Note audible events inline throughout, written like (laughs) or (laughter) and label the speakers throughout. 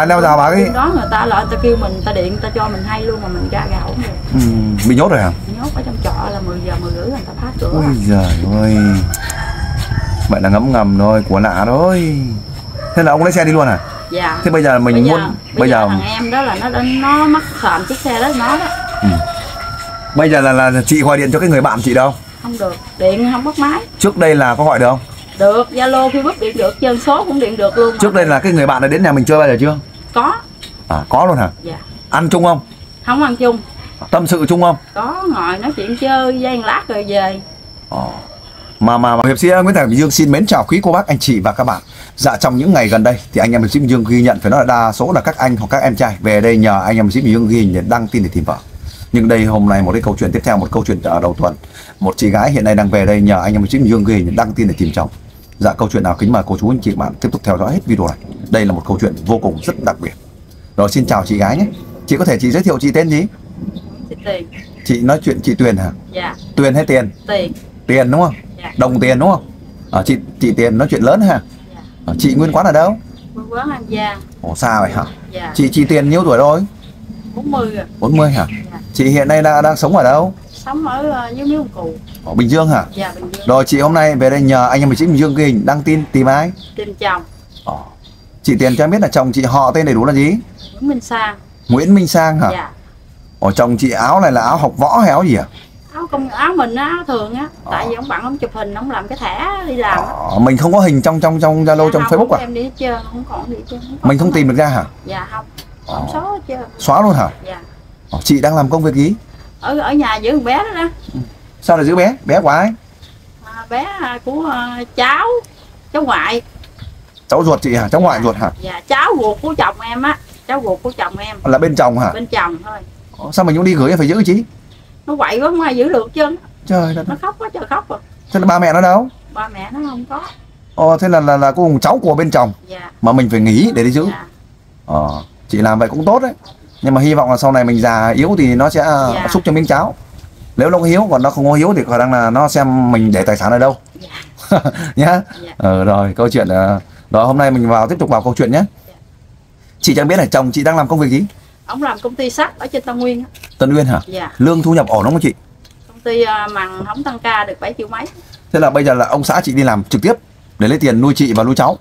Speaker 1: À, leo rào bà cái
Speaker 2: đó người ta lại ta kêu mình ta điện ta cho mình hay luôn mà mình ra gạo được
Speaker 1: ừ, bị nhốt rồi hả?
Speaker 2: nhốt ở trong trọ là 10 giờ 10 rưỡi người ta phá cửa
Speaker 1: Ôi giời ơi Vậy là ngấm ngầm thôi, của lạ thôi Thế là ông lấy xe đi luôn à?
Speaker 2: dạ
Speaker 1: Thế bây giờ mình
Speaker 2: bây
Speaker 1: muốn
Speaker 2: giờ,
Speaker 1: Bây giờ
Speaker 2: thằng em đó là nó nó mắc sợm chiếc xe đó nó đó
Speaker 1: bây giờ là, là chị gọi điện cho cái người bạn chị đâu?
Speaker 2: không được điện không bắt máy
Speaker 1: Trước đây là có gọi được không?
Speaker 2: Được zalo facebook điện được chân số cũng điện được luôn
Speaker 1: Trước đây là cái người bạn này đến nhà mình chơi bao giờ chưa?
Speaker 2: có
Speaker 1: À có luôn hả?
Speaker 2: dạ
Speaker 1: Ăn chung không?
Speaker 2: không ăn chung
Speaker 1: Tâm sự chung không?
Speaker 2: có ngồi nói chuyện chơi dây lát rồi về
Speaker 1: Ờ. Mà mà, mà hiệp sĩ Nguyễn Thành Bình Dương xin mến chào quý cô bác anh chị và các bạn. Dạ trong những ngày gần đây thì anh em hiệp sĩ Bình Dương ghi nhận phải nói là đa số là các anh hoặc các em trai về đây nhờ anh em hiệp sĩ Bình Dương ghi hình để đăng tin để tìm vợ. Nhưng đây hôm nay một cái câu chuyện tiếp theo một câu chuyện ở đầu tuần. Một chị gái hiện nay đang về đây nhờ anh em Bình Dương ghi đăng tin để tìm chồng. Dạ câu chuyện nào kính mời cô chú anh chị bạn tiếp tục theo dõi hết video này. Đây là một câu chuyện vô cùng rất đặc biệt. Rồi xin chào chị gái nhé. Chị có thể chị giới thiệu chị tên gì?
Speaker 2: thì tiền
Speaker 1: Chị nói chuyện chị Tuyền hả?
Speaker 2: dạ
Speaker 1: Tuyền hay Tiền?
Speaker 2: tiền
Speaker 1: Tiền đúng không?
Speaker 2: dạ
Speaker 1: đồng tiền đúng không à, chị chị tiền nói chuyện lớn ha
Speaker 2: dạ
Speaker 1: à, chị nguyên quán ở đâu
Speaker 2: quán quán An Giang
Speaker 1: ồ xa vậy hả
Speaker 2: dạ
Speaker 1: chị chị tiền nhiêu tuổi rồi
Speaker 2: 40 rồi
Speaker 1: 40 hả?
Speaker 2: Dạ.
Speaker 1: chị hiện nay đang đang sống ở đâu?
Speaker 2: Sống ở uh, dưới miếu cụ
Speaker 1: ở Bình Dương hả?
Speaker 2: Dạ bình dương.
Speaker 1: Rồi chị hôm nay về đây nhờ anh em mình chị Bình Dương ghi hình đăng tin tìm ai?
Speaker 2: Tìm chồng.
Speaker 1: Ồ. chị tiền cho em biết là chồng chị họ tên đầy đủ là gì?
Speaker 2: Nguyễn Minh Sang.
Speaker 1: Nguyễn Minh Sang hả?
Speaker 2: Dạ.
Speaker 1: Ồ, chồng chị áo này là áo học võ hay áo gì à?
Speaker 2: Áo công áo mình á áo thường á. Tại vì ông bạn ông chụp hình ông làm cái thẻ đi làm
Speaker 1: Ờ, mình không có hình trong trong trong Zalo trong
Speaker 2: Dạ,
Speaker 1: Facebook
Speaker 2: không,
Speaker 1: à?
Speaker 2: em đi trơn không còn trơn. Còn
Speaker 1: mình không tìm được ra hả?
Speaker 2: Dạ không
Speaker 1: Ờ.
Speaker 2: không số hết trơn
Speaker 1: xóa luôn hả?
Speaker 2: Dạ.
Speaker 1: Ồ, chị đang làm công việc gì?
Speaker 2: Ở ở nhà giữ con bé đó đó.
Speaker 1: Sao lại giữ bé? Bé của ai?
Speaker 2: À, bé à, của à, cháu cháu ngoại.
Speaker 1: Cháu ruột chị hả? Cháu ngoại ruột hả?
Speaker 2: Dạ cháu ruột của chồng em á. Cháu ruột của chồng em.
Speaker 1: Là bên chồng hả?
Speaker 2: Bên chồng thôi.
Speaker 1: Ồ, sao mình không đi gửi phải giữ chứ
Speaker 2: nó quậy quá không ai giữ được chứ.
Speaker 1: Trời đất
Speaker 2: nó khóc quá trời khóc rồi.
Speaker 1: Thế là ba mẹ nó đâu?
Speaker 2: Ba mẹ nó không có.
Speaker 1: Ồ thế là là là cô cháu của bên chồng
Speaker 2: dạ.
Speaker 1: mà mình phải nghỉ để đi giữ.
Speaker 2: Dạ.
Speaker 1: Ờ chị làm vậy cũng tốt đấy. Nhưng mà hy vọng là sau này mình già yếu thì nó sẽ
Speaker 2: Dạ.
Speaker 1: xúc cho miếng cháo. Nếu nó có hiếu còn nó không có hiếu thì khả năng là nó xem mình để tài sản ở đâu.
Speaker 2: Dạ. (laughs)
Speaker 1: Nhá.
Speaker 2: Dạ.
Speaker 1: ờ, rồi câu chuyện là rồi hôm nay mình vào tiếp tục vào câu chuyện nhé. Chị chẳng biết là chồng chị đang làm công việc gì?
Speaker 2: Ông làm công ty sắt ở trên Tân Nguyên.
Speaker 1: Tân Uyên hả?
Speaker 2: Dạ.
Speaker 1: Lương thu nhập ổn không chị?
Speaker 2: Công ty à, mằng không tăng ca được 7 triệu mấy.
Speaker 1: Thế là bây giờ là ông xã chị đi làm trực tiếp để lấy tiền nuôi chị và nuôi cháu.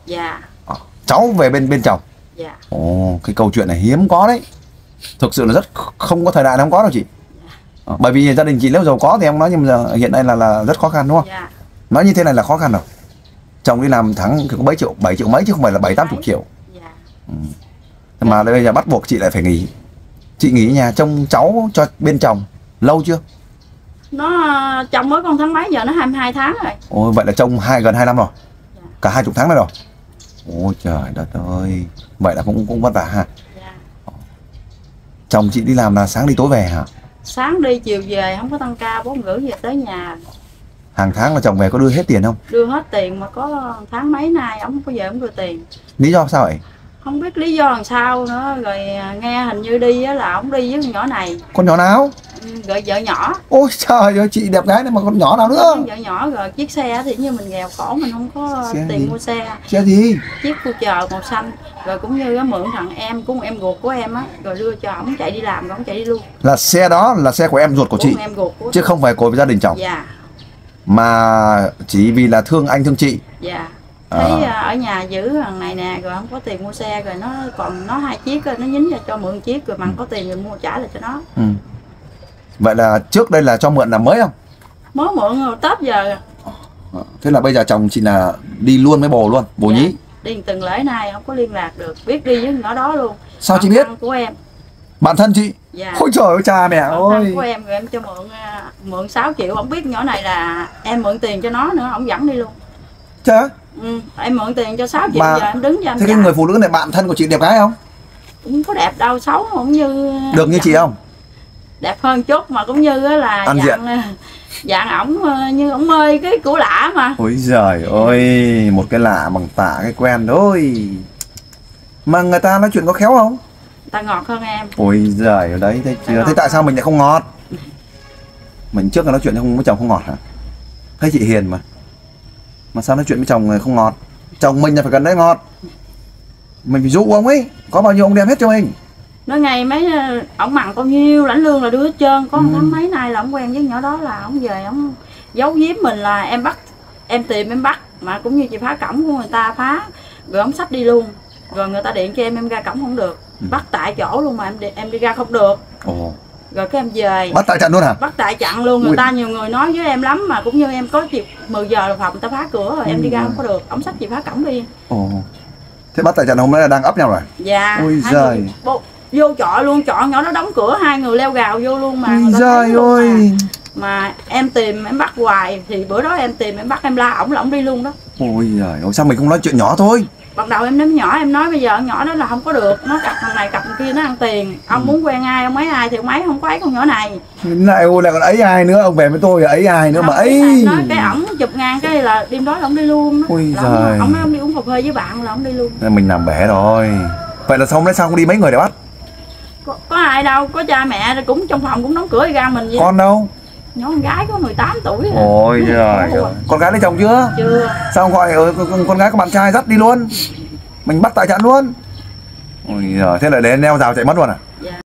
Speaker 1: Ờ, cháu về bên bên chồng
Speaker 2: dạ
Speaker 1: Ồ, cái câu chuyện này hiếm có đấy. Thực sự là rất kh- không có thời đại không có đâu chị. Ờ, bởi vì gia đình chị nếu giàu có thì em nói nhưng giờ hiện nay là là rất khó khăn đúng không?
Speaker 2: dạ
Speaker 1: Nói như thế này là khó khăn rồi. Chồng đi làm tháng thì có 7 triệu, 7 triệu mấy chứ không phải là 7 80 triệu.
Speaker 2: dạ
Speaker 1: Nhưng mà bây giờ bắt buộc chị lại phải nghỉ. Chị nghỉ nhà trông cháu cho bên chồng lâu chưa?
Speaker 2: nó chồng mới con tháng mấy giờ nó 22 tháng rồi
Speaker 1: Ôi vậy là trông hai gần 2 năm rồi.
Speaker 2: Dạ.
Speaker 1: Cả hai chục tháng này rồi. Ôi trời đất ơi. Vậy là cũng cũng vất vả ha.
Speaker 2: dạ
Speaker 1: Chồng chị đi làm là sáng đi tối về hả?
Speaker 2: sáng đi chiều về không có tăng ca bốn rưỡi về tới nhà
Speaker 1: Hàng tháng là chồng về có đưa hết tiền không?
Speaker 2: đưa hết tiền mà có tháng mấy nay ông không có về ông đưa tiền
Speaker 1: Lý do sao vậy?
Speaker 2: Không biết lý do làm sao nữa rồi à, nghe hình như đi á là ông đi với con nhỏ này.
Speaker 1: Con nhỏ nào?
Speaker 2: ừ, rồi vợ nhỏ.
Speaker 1: Ôi trời ơi chị đẹp gái này mà con nhỏ nào nữa?
Speaker 2: Vợ nhỏ rồi chiếc xe thì như mình nghèo khổ mình không có
Speaker 1: Xe
Speaker 2: tiền
Speaker 1: gì?
Speaker 2: mua xe.
Speaker 1: Xe gì?
Speaker 2: Chiếc cô chờ màu xanh. Rồi cũng như á, mượn thằng em của một em ruột của em á rồi đưa cho ổng chạy đi làm rồi ổng chạy đi luôn.
Speaker 1: Là xe đó là xe của em ruột của chị?
Speaker 2: một em ruột của
Speaker 1: Chứ không phải của gia đình chồng?
Speaker 2: Dạ.
Speaker 1: Mà chỉ vì là thương anh thương chị?
Speaker 2: Dạ. Thấy à, ở nhà giữ thằng này nè rồi không có tiền mua xe rồi nó còn nó hai chiếc rồi nó nhín ra cho mượn chiếc rồi bằng có tiền rồi mua trả lại cho nó.
Speaker 1: Ừ. Vậy là trước đây là cho mượn là mới không?
Speaker 2: Mới mượn rồi tết giờ.
Speaker 1: Ờ, Thế là bây giờ chồng chị là đi luôn với bồ luôn Bồ
Speaker 2: Dạ.
Speaker 1: nhí?
Speaker 2: đi từng lễ này không có liên lạc được biết đi với nhỏ đó luôn.
Speaker 1: Sao chị
Speaker 2: Bạn
Speaker 1: biết?
Speaker 2: thân của em.
Speaker 1: Bạn thân chị?
Speaker 2: Dạ.
Speaker 1: Ôi trời ơi cha mẹ
Speaker 2: bạn thân
Speaker 1: ơi
Speaker 2: của em rồi em cho mượn à, mượn 6 triệu không biết nhỏ này là em mượn tiền cho nó nữa ông dẫn đi luôn.
Speaker 1: Trời
Speaker 2: ừ, em mượn tiền cho 6 triệu
Speaker 1: Mà-
Speaker 2: giờ em đứng cho em
Speaker 1: Thế cái người phụ nữ này bạn thân của chị đẹp gái không?
Speaker 2: Cũng có đẹp đâu xấu cũng như
Speaker 1: Được như chị không?
Speaker 2: Đẹp hơn chút mà cũng như là
Speaker 1: Ăn
Speaker 2: dạng à, dạng ổng à, như ổng mê cái của lạ mà.
Speaker 1: Ôi giời ơi Một cái lạ bằng tả cái quen thôi. Mà người ta nói chuyện có khéo không?
Speaker 2: Ta ngọt hơn em.
Speaker 1: Ôi giời ở đấy thấy chưa. Thế tại sao mình lại không ngọt? Mình trước là nói chuyện không với chồng không ngọt hả? Thấy chị hiền mà Mà sao nói chuyện với chồng người không ngọt? Chồng mình là phải cần đấy ngọt. Mình phải dụ ông ấy. Có bao nhiêu ông đem hết cho mình?
Speaker 2: Nói ngày mấy ờ, ổng mặn bao nhiêu lãnh lương là đưa hết trơn. Có
Speaker 1: Ừ.
Speaker 2: tháng mấy nay là ổng quen với nhỏ đó là ổng về ổng giấu giếm mình là em bắt em tìm em bắt. Mà cũng như chị phá cổng của người ta phá rồi ổng xách đi luôn. Rồi người ta điện cho em em ra cổng không được.
Speaker 1: Ừ.
Speaker 2: bắt tại chỗ luôn mà em đi, em đi ra không được.
Speaker 1: Ồ
Speaker 2: rồi cái em về.
Speaker 1: Bắt tại trận luôn hả?
Speaker 2: Bắt tại chặn luôn người
Speaker 1: Ui.
Speaker 2: ta nhiều người nói với em lắm mà cũng như em có chịp 10 giờ là phòng người ta phá cửa rồi em đi ra
Speaker 1: Ừ.
Speaker 2: không có được. Ổng xách chị phá cổng đi.
Speaker 1: Ồ. Thế bắt tại trận hôm nay là đang ấp nhau rồi?
Speaker 2: Dạ
Speaker 1: Ôi giời.
Speaker 2: bộ- vô trọ luôn trọ nhỏ nó đóng cửa hai người leo gào vô luôn mà
Speaker 1: Ôi giời
Speaker 2: luôn mà.
Speaker 1: ơi.
Speaker 2: Mà em tìm em bắt hoài thì bữa đó em tìm em bắt em la ổng là ổng đi luôn đó.
Speaker 1: Ôi giời ôi sao mình không nói chuyện nhỏ thôi
Speaker 2: ban đầu em nếm nhỏ em nói bây giờ con nhỏ đó là không có được. Nó cặp thằng này cặp thằng kia nó ăn tiền. Ông
Speaker 1: Ừ.
Speaker 2: muốn quen ai ông ấy ai thì ông ấy không có ấy con nhỏ này.
Speaker 1: Lại ôi lại còn ấy ai nữa? Ông về với tôi là ấy ai nữa mà
Speaker 2: Không,
Speaker 1: ấy?
Speaker 2: nói cái ổng chụp ngàn cái là đêm đó là ổng đi luôn đó.
Speaker 1: Ôi
Speaker 2: Là
Speaker 1: giời.
Speaker 2: ổng nói ổng đi uống cà phê với bạn là ổng đi luôn.
Speaker 1: Mình làm bể rồi. Vậy là xong đấy sao không đi mấy người để bắt?
Speaker 2: Có, có ai đâu có cha mẹ cũng trong phòng cũng đóng cửa ra mình vậy.
Speaker 1: Con đâu
Speaker 2: nhỏ con gái có 18 tuổi à.
Speaker 1: ôi trời ơi. Con gái lấy chồng chưa?
Speaker 2: Chưa.
Speaker 1: Sao không gọi ờ, con, con, con gái có bạn trai dắt đi luôn. Mình bắt tại trận luôn. Ôi giời thế là để neo rào chạy mất luôn à?
Speaker 2: Dạ.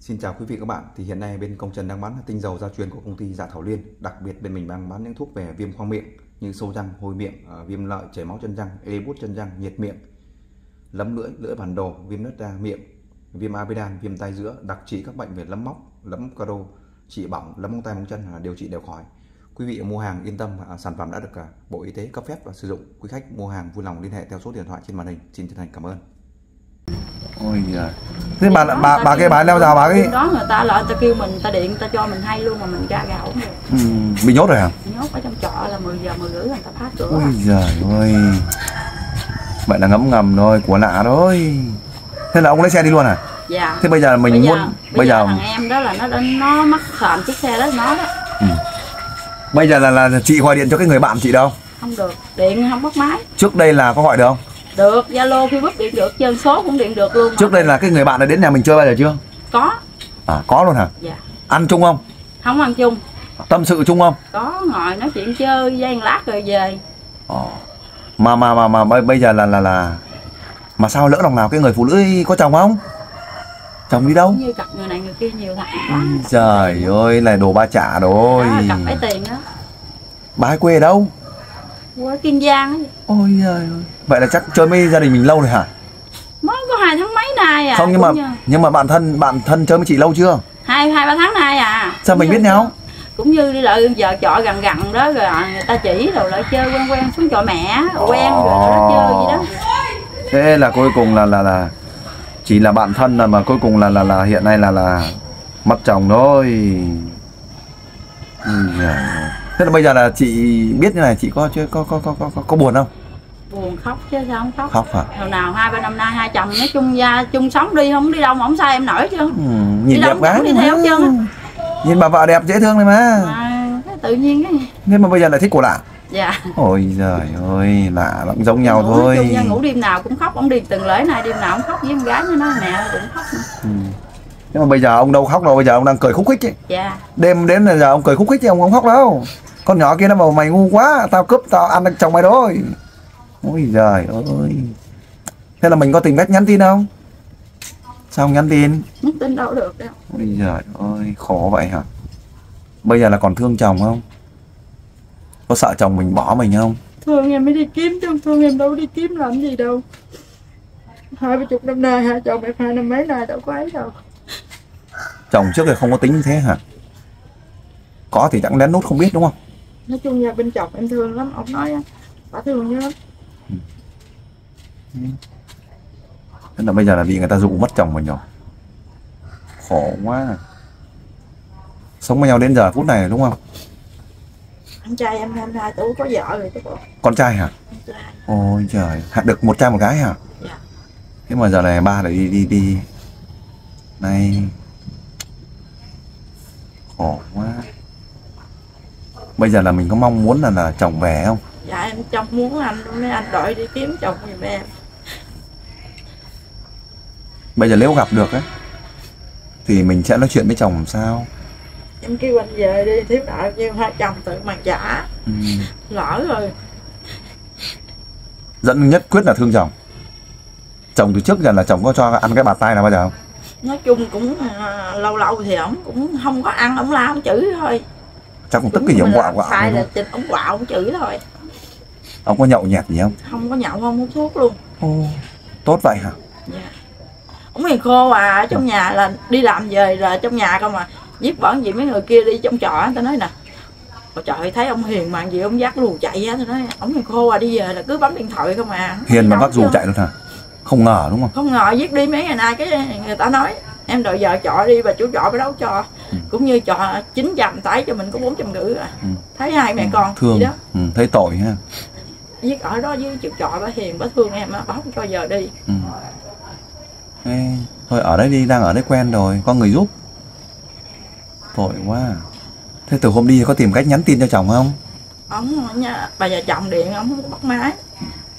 Speaker 1: Xin chào quý vị các bạn. Thì hiện nay bên công Trần đang bán tinh dầu gia truyền của công ty Dạ Thảo Liên. Đặc biệt bên mình đang bán những thuốc về viêm khoang miệng như sâu răng, hôi miệng, ờ, viêm lợi, chảy máu chân răng, ê bút chân răng, nhiệt miệng, lấm lưỡi, lưỡi bản đồ, viêm nứt da miệng, viêm amidan, viêm tai giữa, đặc trị các bệnh về lấm móc, lấm caro, trị bỏng, lấm móng tay móng chân là điều trị đều khỏi. Quý vị mua hàng yên tâm, à, sản phẩm đã được à, Bộ Y tế cấp phép và sử dụng. Quý khách mua hàng vui lòng liên hệ theo số điện thoại trên màn hình. Xin chân thành cảm ơn. Ôi giời. Thế bà bà bà
Speaker 2: kêu
Speaker 1: cái bà leo rào bà cái
Speaker 2: đó người ta lại ta kêu mình người ta điện người ta cho mình hay luôn mà mình ra gạo được
Speaker 1: Ừ, bị nhốt rồi hả?
Speaker 2: nhốt ở trong trọ là 10 giờ 10 rưỡi người ta phá cửa
Speaker 1: Ôi giời ơi Vậy là ngấm ngầm thôi, của lạ thôi Thế là ông lấy xe đi luôn à?
Speaker 2: Dạ
Speaker 1: Thế bây giờ mình
Speaker 2: bây
Speaker 1: muốn
Speaker 2: giờ,
Speaker 1: Bây giờ
Speaker 2: thằng em đó là nó đã- nó mắc sờm chiếc xe đó nó đó
Speaker 1: Bây giờ là, là chị gọi điện cho cái người bạn chị đâu
Speaker 2: không được điện không bắt máy
Speaker 1: Trước đây là có gọi được không?
Speaker 2: được zalo facebook điện được trên số cũng điện được luôn
Speaker 1: Trước đây là cái người bạn này đến nhà mình chơi bao giờ chưa?
Speaker 2: có
Speaker 1: À có luôn hả?
Speaker 2: dạ
Speaker 1: Ăn chung không?
Speaker 2: không ăn chung
Speaker 1: Tâm sự chung không?
Speaker 2: có ngồi nói chuyện chơi dây lát rồi về
Speaker 1: Ồ. Mà mà mà mà bây bây giờ là là là Mà sao lỡ lòng nào cái người phụ nữ có chồng không? Chồng đi đâu?
Speaker 2: như cặp người này người kia nhiều thằng quá
Speaker 1: Trời ơi, là đồ ba trả rồi
Speaker 2: đó, cặp lấy tiền đó
Speaker 1: Bà ấy quê ở đâu?
Speaker 2: quê kiên giang
Speaker 1: Ôi giời ơi. Vậy là chắc chơi với gia đình mình lâu rồi hả?
Speaker 2: mới có hai tháng mấy nay à
Speaker 1: không nhưng mà
Speaker 2: như-
Speaker 1: nhưng mà bạn thân bạn thân chơi với chị lâu chưa?
Speaker 2: hai hai ba tháng nay à
Speaker 1: Sao
Speaker 2: Cũng
Speaker 1: mình
Speaker 2: như-
Speaker 1: biết nhau?
Speaker 2: cũng như đi lại giờ trọ gần gần đó rồi người ta chỉ rồi lại chơi quen quen xuống trọ mẹ quen rồi nó chơi gì đó
Speaker 1: Thế là cuối cùng là là là chỉ là bạn thân là mà cuối cùng là là là hiện nay là là mất chồng thôi. Thế là bây giờ là chị biết như này chị có chưa có có có có có, có buồn không?
Speaker 2: buồn khóc chứ sao không khóc
Speaker 1: Khóc hả?
Speaker 2: hồi nào hai ba năm nay hai chồng nói chung gia chung sống đi không đi đâu mà không sai em nổi chứ
Speaker 1: Ừ, nhìn
Speaker 2: Đi
Speaker 1: đẹp gái
Speaker 2: cũng đi theo trơn
Speaker 1: Nhìn bà vợ đẹp dễ thương này mà.
Speaker 2: cái tự nhiên cái
Speaker 1: Nhưng mà bây giờ lại thích của lạ.
Speaker 2: Dạ.
Speaker 1: Ôi giời ơi, lạ cũng giống nhau
Speaker 2: ngủ,
Speaker 1: thôi.
Speaker 2: chung nha, ngủ đêm nào cũng khóc ông đi từng lễ này đêm nào cũng khóc với con gái nó nói mẹ cũng khóc nữa.
Speaker 1: Ừ. Nhưng mà bây giờ ông đâu khóc đâu, bây giờ ông đang cười khúc khích ấy.
Speaker 2: dạ.
Speaker 1: Đêm đến là giờ ông cười khúc khích chứ ông không khóc đâu. Con nhỏ kia nó bảo mày ngu quá tao cướp tao ăn được chồng mày thôi ôi giời ơi. Thế là mình có tìm cách nhắn tin không? Sao không nhắn tin?
Speaker 2: Nhắn tin đâu được đâu.
Speaker 1: Ôi giời ơi khổ vậy hả? Bây giờ là còn thương chồng không có sợ chồng mình bỏ mình không?
Speaker 2: Thương em mới đi kiếm chứ thương em đâu đi kiếm làm gì đâu. Hai ba chục năm nay hai chồng em hai năm mấy nay đâu có ấy đâu.
Speaker 1: Chồng trước thì không có tính như thế hả? Có thì chẳng lén nút không biết đúng không?
Speaker 2: Nói chung nhà bên chồng em thương lắm. Ông nói bà thương lắm
Speaker 1: thế là bây giờ là bị người ta dụ mất chồng mình rồi. Khổ quá. Sống với nhau đến giờ phút này đúng không
Speaker 2: anh trai em 22 tuổi có vợ rồi chứ bộ
Speaker 1: con trai hả
Speaker 2: anh trai
Speaker 1: Ôi trời, hạ được một trai một gái hả?
Speaker 2: Dạ.
Speaker 1: Thế mà giờ này ba lại đi đi đi. Này. Khổ quá. Bây giờ là mình có mong muốn là là chồng về không?
Speaker 2: dạ em trong muốn anh mấy anh đợi đi kiếm chồng giùm em
Speaker 1: Bây giờ nếu gặp được ấy thì mình sẽ nói chuyện với chồng làm sao?
Speaker 2: Em kêu anh về đi thiếu nợ nhiêu hai chồng tự mà trả.
Speaker 1: Ừ.
Speaker 2: lỡ rồi.
Speaker 1: Dẫn nhất quyết là thương chồng. chồng từ trước giờ là chồng có cho ăn cái bạt tay nào bao giờ không?
Speaker 2: Nói chung cũng à, lâu lâu thì ổng cũng không có ăn ổng la ổng chửi thôi.
Speaker 1: Chắc cũng tức cái gì ông
Speaker 2: mình
Speaker 1: quạo quạo
Speaker 2: sai là chịch ổng quạo ổng chửi thôi.
Speaker 1: Ông có nhậu nhẹt gì không?
Speaker 2: Không có nhậu không hút thuốc luôn.
Speaker 1: Ô, tốt vậy hả?
Speaker 2: Dạ. Ổng hiền khô à ở trong nhà là đi làm về là trong nhà không mà giết bẩn gì mấy người kia đi trong trọ tao nói nè. Ôi trời thấy ông hiền mà gì ông dắt lù chạy á tao nói ổng hiền khô à đi về là cứ bấm điện thoại không à.
Speaker 1: Hiền mà vác dù chạy luôn hả không ngờ đúng không?
Speaker 2: Không ngờ giết đi mấy ngày nay cái người ta nói em đợi giờ trọ đi và chủ trọ phải đấu cho.
Speaker 1: Ừ.
Speaker 2: cũng như trọ chín trăm tái cho mình có bốn trăm rưỡi à.
Speaker 1: Ừ.
Speaker 2: thấy hai mẹ con
Speaker 1: thương.
Speaker 2: đó.
Speaker 1: Ừ, thấy tội ha.
Speaker 2: Giết ở đó với chủ trọ bà hiền bà thương em á bà không cho giờ đi.
Speaker 1: Ừ. Ê, thôi ở đấy đi đang ở đấy quen rồi có người giúp tội quá. Thế từ hôm đi có tìm cách nhắn tin cho chồng không?
Speaker 2: Ông nha bà già chồng điện ông không bắt máy.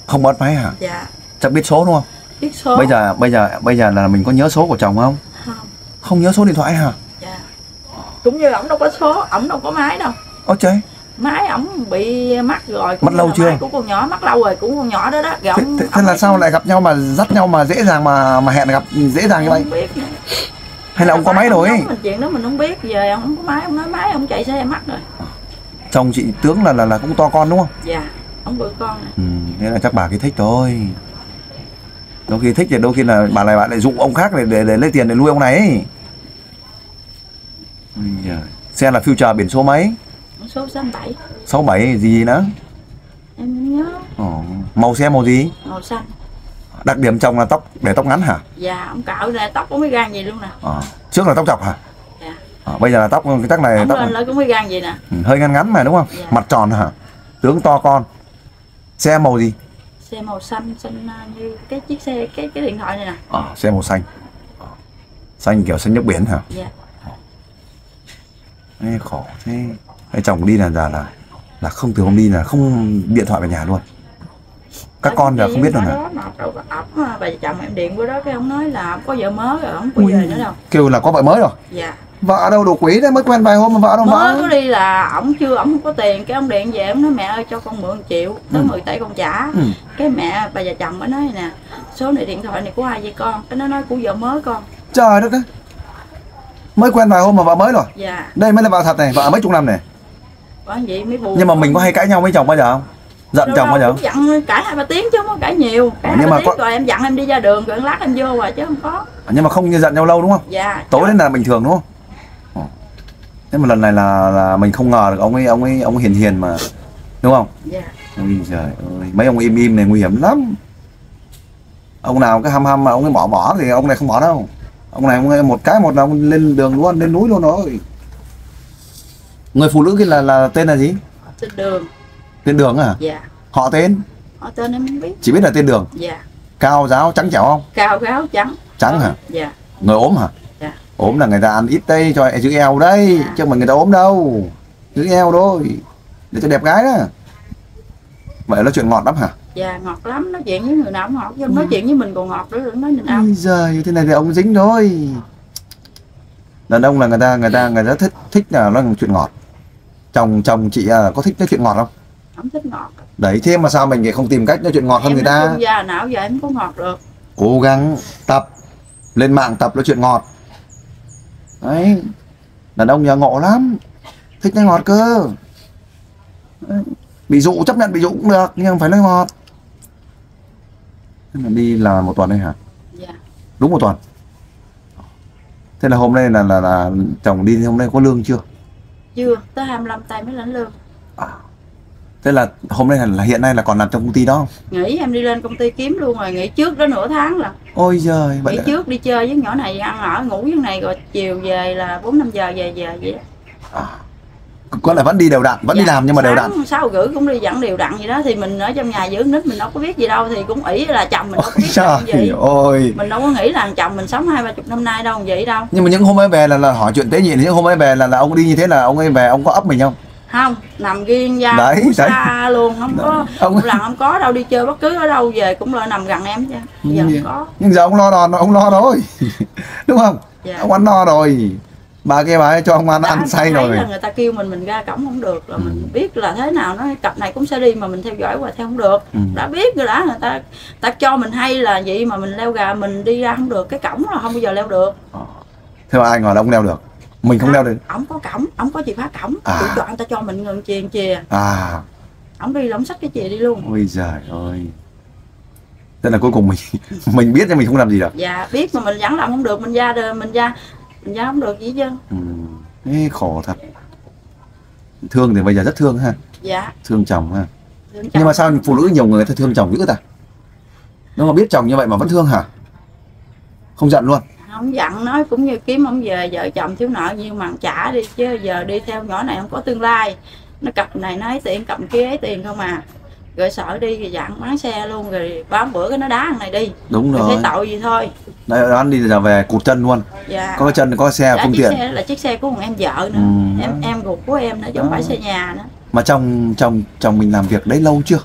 Speaker 1: Không bắt máy hả?
Speaker 2: Dạ.
Speaker 1: Chắc biết số đúng không?
Speaker 2: Biết số.
Speaker 1: Bây giờ bây giờ bây giờ là mình có nhớ số của chồng không?
Speaker 2: Không.
Speaker 1: Không nhớ số điện thoại hả?
Speaker 2: Dạ. Cũng như ổng đâu có số ổng đâu có máy đâu.
Speaker 1: Ôi trời.
Speaker 2: Máy ổng bị mắc rồi.
Speaker 1: Mất lâu chưa?
Speaker 2: của con nhỏ mắc lâu rồi cũng con nhỏ đó đó. Rồi
Speaker 1: thế, thế, thế là sao lại gặp nhau mà dắt nhau mà dễ dàng mà mà hẹn gặp dễ dàng như vậy?
Speaker 2: Không biết.
Speaker 1: Hay là ông có máy rồi?
Speaker 2: mình chuyện đó mình không biết giờ ông không có máy ông nói máy ông chạy xe mắc rồi.
Speaker 1: Chồng chị tướng là là là cũng to con đúng không?
Speaker 2: Dạ ông bự con này.
Speaker 1: Ừ, thế là chắc bà cái thích thôi. Đôi khi thích thì đôi khi là bà này bạn lại dụ ông khác để, để để lấy tiền để nuôi ông này. Ấy. Xe là future biển số mấy?
Speaker 2: Số 67
Speaker 1: sáu bảy gì nữa?
Speaker 2: Em nhớ.
Speaker 1: Ồ, màu xe màu gì?
Speaker 2: Màu xanh
Speaker 1: đặc điểm chồng là tóc để tóc ngắn hả?
Speaker 2: Dạ ông cạo ra tóc cũng mới gan gì luôn nè.
Speaker 1: Ờ, trước là tóc chọc hả?
Speaker 2: Dạ.
Speaker 1: Ờ, bây giờ là tóc cái tóc này
Speaker 2: ông
Speaker 1: tóc
Speaker 2: lên lại cũng mới gan gì nè.
Speaker 1: Ừ, hơi ngắn ngắn mà đúng không?
Speaker 2: Dạ.
Speaker 1: mặt tròn hả? Tướng to con. Xe màu gì?
Speaker 2: Xe màu xanh xanh à, như cái chiếc xe cái cái điện thoại này nè.
Speaker 1: Ờ, xe màu xanh. Xanh kiểu xanh nước biển hả?
Speaker 2: Dạ.
Speaker 1: Ê, khổ thế. Ê, chồng đi là là là là không từ hôm đi là không điện thoại về nhà luôn các con giờ không biết đâu nè.
Speaker 2: Mà bà chồng em điện qua đó cái ông nói là có vợ mới rồi ông có về nữa đâu
Speaker 1: kêu là có vợ mới rồi.
Speaker 2: Dạ.
Speaker 1: Vợ đâu đồ quỷ đấy mới quen vài hôm mà vợ đâu
Speaker 2: mới có
Speaker 1: vợ
Speaker 2: đi là ổng chưa ổng không có tiền cái ông điện về ông nói mẹ ơi cho con mượn triệu tới
Speaker 1: Ừ.
Speaker 2: 10 tỷ con trả.
Speaker 1: Ừ.
Speaker 2: cái mẹ bà già chồng mới nói nè số này điện thoại này của ai vậy con? Cái nó nói của vợ mới con.
Speaker 1: Trời đất đấy mới quen vài hôm mà vợ mới rồi.
Speaker 2: Dạ.
Speaker 1: Đây mới là vợ thật này vợ mấy chục năm này
Speaker 2: bởi vậy mới buồn
Speaker 1: nhưng mà mình có hay cãi nhau với chồng bao giờ không giận chồng bao giờ
Speaker 2: giận cãi hai ba tiếng chứ không có cãi nhiều. Cãi
Speaker 1: Nhưng mà
Speaker 2: tiếng
Speaker 1: có-
Speaker 2: rồi em dặn em đi ra đường rồi lát em vô rồi chứ không có.
Speaker 1: Nhưng mà không như giận nhau lâu đúng không?
Speaker 2: Dạ
Speaker 1: tối đến là bình thường đúng không? Thế mà lần này là là mình không ngờ được ông ấy ông ấy ông ấy hiền hiền mà đúng không?
Speaker 2: Dạ.
Speaker 1: Ôi trời ơi, mấy ông im im này nguy hiểm lắm. Ông nào cái hăm hăm mà ông ấy bỏ bỏ thì ông này không bỏ đâu. Ông này ông ấy một cái một là ông lên đường luôn, lên núi luôn rồi. Người phụ nữ kia là là tên là gì?
Speaker 2: trên đường
Speaker 1: Tên Đường à?
Speaker 2: dạ
Speaker 1: Họ tên?
Speaker 2: họ tên em không biết
Speaker 1: Chỉ biết là tên Đường.
Speaker 2: dạ
Speaker 1: Cao giáo trắng trẻo không?
Speaker 2: cao gáo trắng
Speaker 1: Trắng hả?
Speaker 2: dạ
Speaker 1: Người ốm hả?
Speaker 2: Dạ.
Speaker 1: Ốm là người ta ăn ít đây cho giữ eo đây,
Speaker 2: Dạ.
Speaker 1: chứ phải người ta ốm đâu. Giữ eo thôi. Để cho đẹp gái đó. Vậy là chuyện ngọt lắm hả?
Speaker 2: dạ ngọt lắm nói chuyện với người nào cũng ngọt chứ nói chuyện với mình còn ngọt nữa nói mình ăn
Speaker 1: Ôi giời, thế này thì ông dính thôi. Đàn ông là người ta người ta người ta thích thích là nó là chuyện ngọt. Chồng chồng chị à, có thích nói chuyện ngọt không?
Speaker 2: Không thích ngọt
Speaker 1: Đấy thế mà sao mình lại không tìm cách nói chuyện ngọt hơn
Speaker 2: em
Speaker 1: người ta?
Speaker 2: chung già não giờ em có ngọt được
Speaker 1: Cố gắng tập lên mạng tập nói chuyện ngọt. Đấy. Đàn ông nhà ngộ lắm. Thích nói ngọt cơ. Đấy. Bị dụ chấp nhận bị dụ cũng được nhưng không phải nói ngọt. Thế là đi là một tuần đây hả?
Speaker 2: dạ
Speaker 1: Đúng một tuần. Thế là hôm nay là là, là chồng đi hôm nay có lương chưa?
Speaker 2: chưa tới 25 tay mới lãnh lương
Speaker 1: À. Thế là hôm nay là, là hiện nay là còn làm trong công ty đó không?
Speaker 2: nghỉ em đi lên công ty kiếm luôn rồi nghỉ trước đó nửa tháng là
Speaker 1: Ôi giời, vậy
Speaker 2: nghỉ
Speaker 1: là,
Speaker 2: trước đi chơi với nhỏ này ăn ở ngủ với này rồi chiều về là bốn năm giờ về về vậy đó.
Speaker 1: à. có là vẫn đi đều đặn, vẫn đi
Speaker 2: Dạ,
Speaker 1: làm nhưng mà đều đặn.
Speaker 2: sáu rưỡi cũng đi dẫn đều đặn gì đó thì mình ở trong nhà giữ nít mình đâu có biết gì đâu thì cũng ỷ là chồng mình đâu có
Speaker 1: Ôi
Speaker 2: biết
Speaker 1: trời
Speaker 2: gì
Speaker 1: ơi.
Speaker 2: mình đâu có nghĩ là chồng mình sống hai ba chục năm nay đâu vậy đâu
Speaker 1: Nhưng mà những hôm ấy về là, là hỏi chuyện tế nhị, những hôm ấy về là là ông đi như thế là ông ấy về ông có ấp mình không?
Speaker 2: Không nằm riêng ra
Speaker 1: Đấy,
Speaker 2: cũng
Speaker 1: đấy.
Speaker 2: xa luôn không có
Speaker 1: Ông-
Speaker 2: một lần không có đâu đi chơi bất cứ ở đâu về cũng lại nằm gần em chứ giờ không có
Speaker 1: Nhưng giờ ông lo đòn, ông lo rồi. (laughs) Đúng không?
Speaker 2: dạ
Speaker 1: Ông ăn no rồi. bà kia bà cho ông ăn
Speaker 2: Đã
Speaker 1: ăn say rồi
Speaker 2: là người ta kêu mình mình ra cổng không được là
Speaker 1: Ừ.
Speaker 2: mình biết là thế nào nó cặp này cũng sẽ đi mà mình theo dõi qua theo không được
Speaker 1: Ừ.
Speaker 2: đã biết rồi đã người ta ta cho mình hay là vậy mà mình leo gà mình đi ra không được cái cổng là không bao giờ leo được
Speaker 1: thế mà ai ngờ là ông leo được mình không leo được
Speaker 2: ổng có cổng ổng có chìa khóa cổng
Speaker 1: À.
Speaker 2: chủ chọn ta cho mình ngừng chìa chìa.
Speaker 1: À.
Speaker 2: Ổng đi ổng xách cái chìa đi luôn.
Speaker 1: Ôi giời ơi. Thế là cuối cùng mình (laughs) mình biết nhưng mình không làm gì được.
Speaker 2: Dạ biết mà mình vẫn làm không được mình ra đời mình ra mình ra không được gì chứ
Speaker 1: ừ. Ê, khổ thật. Thương thì bây giờ rất thương ha.
Speaker 2: Dạ.
Speaker 1: Thương chồng ha.
Speaker 2: Thương
Speaker 1: nhưng mà
Speaker 2: chồng.
Speaker 1: sao phụ nữ nhiều người ta thương chồng dữ ta? Nếu mà biết chồng như vậy mà vẫn thương hả? Không giận luôn
Speaker 2: không giận nói cũng như kiếm ông về vợ chồng thiếu nợ nhưng mà trả đi chứ giờ đi theo nhỏ này không có tương lai. Nó cặp này nó ấy tiền cặp kia ấy tiền không à. Rồi sợ đi thì dặn bán xe luôn rồi bám bữa cái nó đá thằng này đi.
Speaker 1: Đúng
Speaker 2: rồi thấy tội gì thôi.
Speaker 1: Đấy anh đi giờ về cụt chân luôn.
Speaker 2: Dạ.
Speaker 1: Có chân có xe
Speaker 2: Dạ,
Speaker 1: phương tiện.
Speaker 2: xe là chiếc xe của một em vợ nữa.
Speaker 1: Ừ.
Speaker 2: em em ruột của em nữa chứ không phải xe nhà nữa.
Speaker 1: Mà chồng chồng chồng mình làm việc đấy lâu chưa?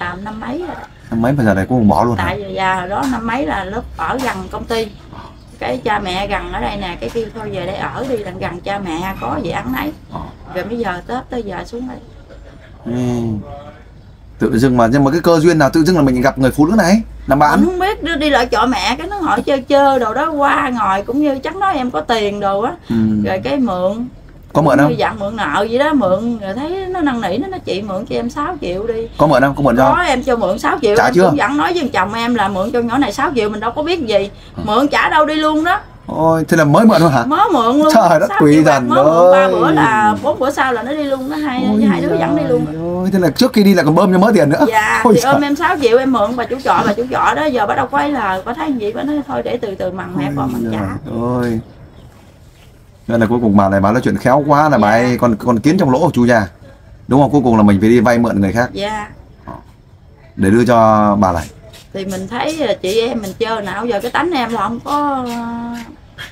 Speaker 2: Làm năm mấy rồi
Speaker 1: năm mấy bây giờ này cũng bỏ luôn hả?
Speaker 2: tại vì già hồi đó năm mấy là lớp ở gần công ty cái cha mẹ gần ở đây nè cái kêu thôi về đây ở đi là gần cha mẹ có gì ăn nấy
Speaker 1: Ờ.
Speaker 2: rồi bây giờ tết tới giờ xuống đây
Speaker 1: Ừ. tự dưng mà nhưng mà cái cơ duyên nào tự dưng là mình gặp người phụ nữ này làm bạn
Speaker 2: không biết đưa đi lại chợ mẹ cái nó hỏi chơi chơi đồ đó qua ngồi cũng như chắc nói em có tiền đồ á
Speaker 1: ừ.
Speaker 2: rồi cái mượn
Speaker 1: có mượn không?
Speaker 2: Dặn mượn nợ gì đó mượn rồi thấy nó năn nỉ nó nói chị mượn cho em 6 triệu đi.
Speaker 1: Có mượn không? Có mượn
Speaker 2: có
Speaker 1: cho
Speaker 2: em cho mượn 6 triệu
Speaker 1: Trả
Speaker 2: em
Speaker 1: chưa?
Speaker 2: cũng vẫn nói với chồng em là mượn cho nhỏ này 6 triệu mình đâu có biết gì. Mượn trả đâu đi luôn đó.
Speaker 1: Ôi thế là mới mượn thôi hả?
Speaker 2: Mới mượn luôn.
Speaker 1: Trời đất
Speaker 2: 6
Speaker 1: quỷ thần
Speaker 2: mới mượn ba
Speaker 1: ơi.
Speaker 2: bữa là bốn bữa sau là nó đi luôn đó hai
Speaker 1: Ôi
Speaker 2: hai đứa dẫn đi luôn.
Speaker 1: ơi, thế là trước khi đi là còn bơm cho mớ tiền nữa.
Speaker 2: Dạ (laughs)
Speaker 1: Ôi
Speaker 2: thì ôm em 6 triệu em mượn bà chủ trọ bà chủ trọ đó giờ bà đâu quay là bà thấy gì bà nói thôi để từ từ mằng mẹ con mình trả.
Speaker 1: ôi nên là cuối cùng bà này bà nói chuyện khéo quá là bà
Speaker 2: Dạ.
Speaker 1: ấy còn còn kiến trong lỗ của chú già đúng không? Cuối cùng là mình phải đi vay mượn người khác.
Speaker 2: Dạ.
Speaker 1: Để đưa cho bà này
Speaker 2: thì mình thấy là chị em mình chơi nào giờ cái tánh em là không có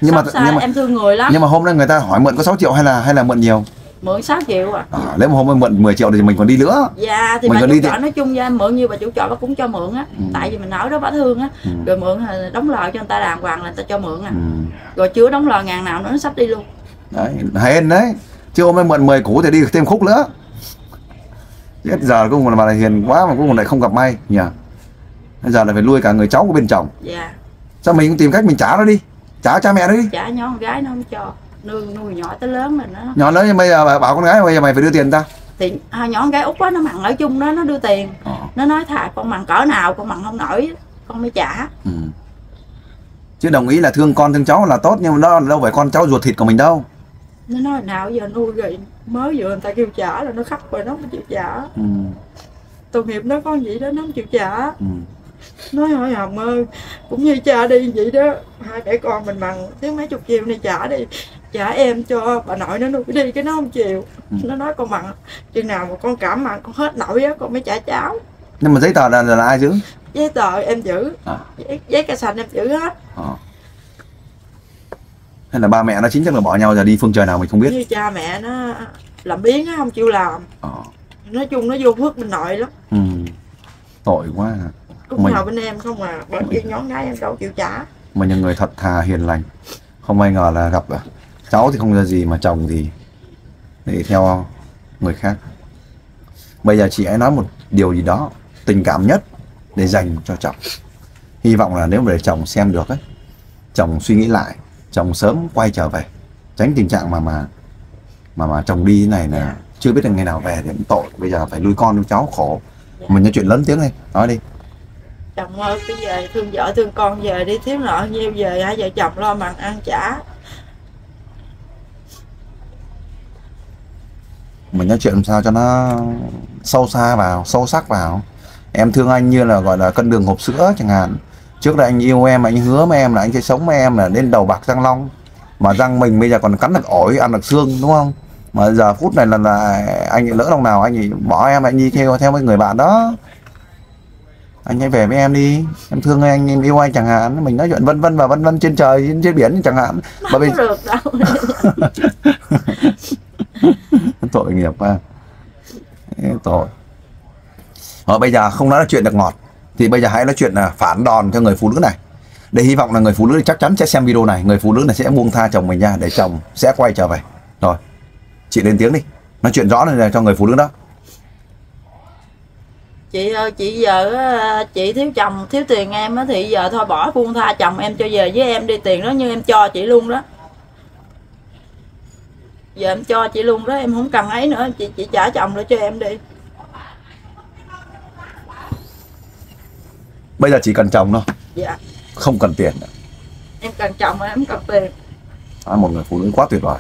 Speaker 1: nhưng mà
Speaker 2: xấu xa,
Speaker 1: nhưng mà
Speaker 2: em thương người lắm.
Speaker 1: nhưng mà hôm nay người ta hỏi mượn có 6 triệu hay là hay là mượn nhiều
Speaker 2: mượn 6 triệu à.
Speaker 1: À, nếu mà hôm mượn 10 triệu thì mình còn đi nữa.
Speaker 2: Dạ thì
Speaker 1: Mình
Speaker 2: bà
Speaker 1: còn
Speaker 2: chủ
Speaker 1: đi
Speaker 2: trọ
Speaker 1: thì-
Speaker 2: nói chung với em mượn như bà chủ trọ bà cũng cho mượn á.
Speaker 1: Ừ.
Speaker 2: tại vì mình ở đó bà thương á.
Speaker 1: Ừ.
Speaker 2: rồi mượn là đóng lời cho người ta đàng hoàng là người ta cho mượn à.
Speaker 1: Ừ.
Speaker 2: rồi chưa đóng lời ngàn nào nữa nó sắp đi luôn.
Speaker 1: Đấy hên đấy. Chứ hôm mượn 10 củ thì đi thêm khúc nữa. Chết giờ cùng là bà này hiền quá mà cùng lại không gặp may nhỉ? Bây giờ là phải nuôi cả người cháu của bên chồng.
Speaker 2: Dạ.
Speaker 1: Sao mình không tìm cách mình trả nó đi. Trả cha mẹ nó đi.
Speaker 2: Trả nhỏ con gái nó không cho nuôi nuôi nhỏ tới lớn rồi nó
Speaker 1: nhỏ lớn nhưng bây giờ bà bảo con gái bây giờ mày phải đưa tiền ta.
Speaker 2: Thì hai nhỏ con gái út quá nó mặn ở chung đó nó đưa tiền.
Speaker 1: Ờ.
Speaker 2: nó nói thà con mặn cỡ nào con mặn không nổi con mới trả.
Speaker 1: Ừ. chứ đồng ý là thương con thương cháu là tốt nhưng mà nó đâu phải con cháu ruột thịt của mình đâu.
Speaker 2: Nó nói nào giờ nuôi rồi mới vừa người ta kêu trả là nó khóc rồi nó không chịu trả.
Speaker 1: Ừ.
Speaker 2: tội nghiệp nó con vậy đó nó không chịu trả.
Speaker 1: Ừ.
Speaker 2: nói hỏi hồng ơi cũng như cha đi vậy đó. Hai mẹ con mình bằng tiếng mấy chục triệu này trả đi trả em cho bà nội nó nuôi đi cái nó không chịu
Speaker 1: Ừ.
Speaker 2: nó nói con mặn chừng nào mà con cảm mặn con hết nổi á con mới trả cháu
Speaker 1: nhưng mà giấy tờ là, là, là ai giữ
Speaker 2: giấy tờ em giữ
Speaker 1: à.
Speaker 2: giấy, giấy sành em giữ hết
Speaker 1: Ờ. hay là ba mẹ nó chính chắc là bỏ nhau giờ đi phương trời nào mình không biết
Speaker 2: như cha mẹ nó làm biến á không chịu làm
Speaker 1: ờ.
Speaker 2: nói chung nó vô phước bên nội lắm
Speaker 1: ừ. tội quá à.
Speaker 2: cũng
Speaker 1: Mình-
Speaker 2: nào bên em không à bởi vì nhón gái em đâu chịu trả
Speaker 1: mà những người thật thà hiền lành không ai ngờ là gặp à. Cháu thì không ra gì mà chồng thì để theo người khác. Bây giờ chị hãy nói một điều gì đó tình cảm nhất để dành cho chồng. Hy vọng là nếu mà để chồng xem được ấy chồng suy nghĩ lại chồng sớm quay trở về tránh tình trạng mà mà mà mà chồng đi thế này là chưa biết là ngày nào về thì cũng tội. Bây giờ phải nuôi con nuôi cháu khổ. Mình nói chuyện lớn tiếng lên nói đi.
Speaker 2: Chồng ơi bây giờ thương vợ thương con về đi thiếu nợ nhiêu về hai vợ chồng lo bằng ăn trả
Speaker 1: mình nói chuyện làm sao cho nó sâu xa vào sâu sắc vào. Em thương anh như là gọi là cân đường hộp sữa chẳng hạn. Trước đây anh yêu em anh hứa với em là anh sẽ sống với em là đến đầu bạc răng long. Mà răng mình bây giờ còn cắn được ổi ăn được xương đúng không? Mà giờ phút này là là anh lỡ lòng nào anh ấy bỏ em anh đi theo theo với người bạn đó. Anh hãy về với em đi. Em thương anh em yêu anh chẳng hạn. Mình nói chuyện vân vân và vân vân trên trời trên biển chẳng hạn. Bởi vì (laughs) (laughs)
Speaker 2: không có được đâu
Speaker 1: tội nghiệp à. ha tội. Rồi, bây giờ không nói là chuyện được ngọt thì bây giờ hãy nói chuyện là phản đòn cho người phụ nữ này. Để hy vọng là người phụ nữ chắc chắn sẽ xem video này người phụ nữ này sẽ buông tha chồng mình ra để chồng sẽ quay trở về. Rồi chị lên tiếng đi nói chuyện rõ này cho người phụ nữ đó.
Speaker 2: Chị ơi chị giờ chị thiếu chồng thiếu tiền em á thì giờ thôi bỏ buông tha chồng em cho về với em đi tiền đó như em cho chị luôn đó giờ em cho chị luôn đó em không cần ấy nữa. Chị chị trả chồng lại cho em đi.
Speaker 1: Bây giờ chỉ cần chồng thôi
Speaker 2: dạ.
Speaker 1: Không cần tiền. Nữa.
Speaker 2: em cần chồng mà em cần tiền.
Speaker 1: Đó, một người phụ nữ quá tuyệt vời.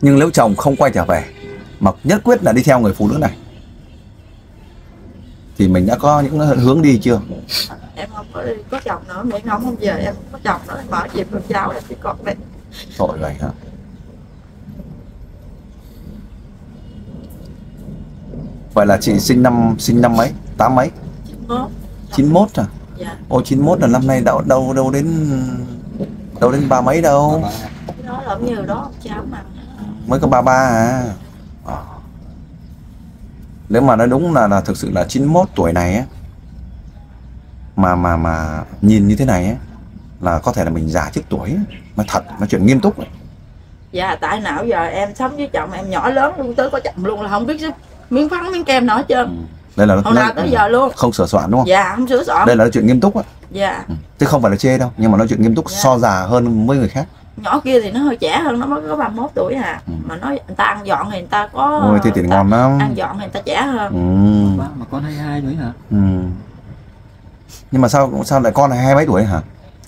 Speaker 1: Nhưng nếu chồng không quay trở về mà nhất quyết là đi theo người phụ nữ này thì mình đã có những hướng đi chưa?
Speaker 2: Em không có đi có chồng nữa miễn không không về em không có chồng nữa. Em bỏ dịp được giao em chỉ còn đây
Speaker 1: tội vậy hả? Vậy là chị sinh năm sinh năm mấy? Tám mấy?
Speaker 2: Đó.
Speaker 1: 91 à?
Speaker 2: Dạ.
Speaker 1: Ô 91 là năm nay đâu đâu đâu đến đâu đến ba mấy đâu?
Speaker 2: Đó là như đó cháu mà
Speaker 1: mới có 33 à? Ờ. nếu mà nói đúng là là thực sự là 91 tuổi này á mà mà mà nhìn như thế này á là có thể là mình già trước tuổi nói thật nói chuyện nghiêm túc ấy.
Speaker 2: dạ tại nào giờ em sống với chồng em nhỏ lớn luôn tới có chồng luôn là không biết miếng phấn miếng kem nào hết trơn
Speaker 1: đây là
Speaker 2: hồi nào tới giờ luôn
Speaker 1: không sửa soạn đúng không
Speaker 2: dạ không sửa soạn
Speaker 1: đây là chuyện nghiêm túc á
Speaker 2: dạ
Speaker 1: Ừ. chứ không phải là chê đâu nhưng mà nói chuyện nghiêm túc
Speaker 2: Dạ.
Speaker 1: so già hơn với người khác
Speaker 2: nhỏ kia thì nó hơi trẻ hơn nó mới có 31 tuổi à
Speaker 1: Ừ.
Speaker 2: mà nói người ta ăn dọn thì người ta có
Speaker 1: ôi thì tiền ngon lắm
Speaker 2: ăn dọn thì người ta trẻ hơn
Speaker 1: ừ.
Speaker 3: Mà con 22 tuổi hả?
Speaker 1: Ừ. nhưng mà sao sao lại con này hai mấy tuổi hả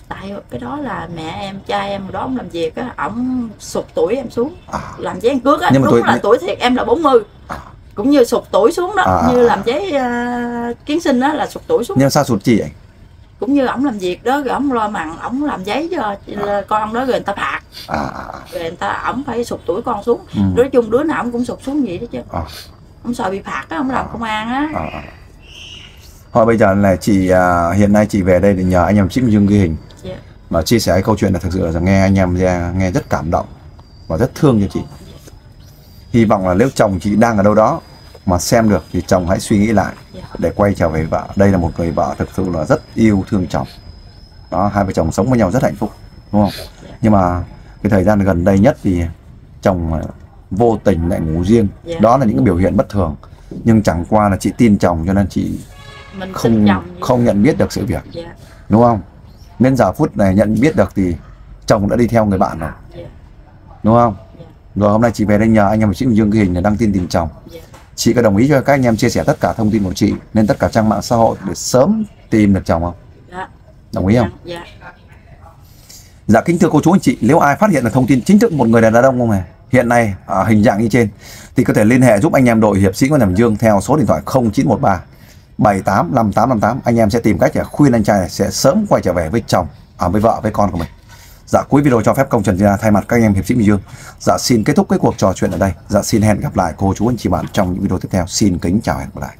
Speaker 2: tại cái đó là mẹ em cha em hồi đó ông làm việc á ổng sụt tuổi em xuống
Speaker 1: à,
Speaker 2: làm giấy ăn cước á đúng
Speaker 1: tuổi-
Speaker 2: là tuổi thiệt em là 40
Speaker 1: À.
Speaker 2: cũng như sụt tuổi xuống đó
Speaker 1: À, à,
Speaker 2: như
Speaker 1: à.
Speaker 2: làm giấy à, kiến sinh đó là sụt tuổi xuống
Speaker 1: nhưng sao sụt chị ấy
Speaker 2: cũng như ổng làm việc đó rồi ổng lo mặn ổng làm giấy cho con đó rồi người ta phạt
Speaker 1: à, à, à.
Speaker 2: rồi người ta ổng phải sụt tuổi con xuống
Speaker 1: Ừ.
Speaker 2: nói chung đứa nào ổng cũng sụt xuống vậy đó chứ
Speaker 1: À.
Speaker 2: ông sợ bị phạt á ông làm công an á
Speaker 1: À, à. Thôi bây giờ là chị à, hiện nay chị về đây để nhờ anh em Trịnh Dương ghi hình Và chia sẻ cái câu chuyện là thực sự là nghe anh em ra nghe rất cảm động và rất thương cho chị. Hy vọng là nếu chồng chị đang ở đâu đó mà xem được thì chồng hãy suy nghĩ lại để quay trở về vợ. Đây là một người vợ thực sự là rất yêu thương chồng. Đó, hai vợ chồng sống với nhau rất hạnh phúc, đúng không? Nhưng mà cái thời gian gần đây nhất thì chồng vô tình lại ngủ riêng.
Speaker 2: Dạ.
Speaker 1: Đó là những cái biểu hiện bất thường. Nhưng chẳng qua là chị tin chồng cho nên chị
Speaker 2: mình
Speaker 1: không không nhận biết được sự việc
Speaker 2: dạ
Speaker 1: đúng không nên giờ phút này nhận biết được thì chồng đã đi theo người bạn rồi. Đúng không? Rồi hôm nay chị về đây nhờ anh em chị Dương ghi hình để đăng tin tìm chồng. Chị có đồng ý cho các anh em chia sẻ tất cả thông tin của chị lên tất cả trang mạng xã hội để sớm tìm được chồng không?
Speaker 2: Dạ.
Speaker 1: Đồng ý không?
Speaker 2: Dạ.
Speaker 1: Dạ kính thưa cô chú anh chị nếu ai phát hiện được thông tin chính thức một người đàn ông không này hiện nay ở hình dạng như trên thì có thể liên hệ giúp anh em đội hiệp sĩ Nguyễn Nam Dương theo số điện thoại 0913 785858 anh em sẽ tìm cách để khuyên anh trai này sẽ sớm quay trở về với chồng à, với vợ với con của mình. Dạ cuối video cho phép công trần gia thay mặt các anh em hiệp sĩ Bình Dương. Dạ xin kết thúc cái cuộc trò chuyện ở đây. Dạ xin hẹn gặp lại cô chú anh chị bạn trong những video tiếp theo. Xin kính chào hẹn gặp lại.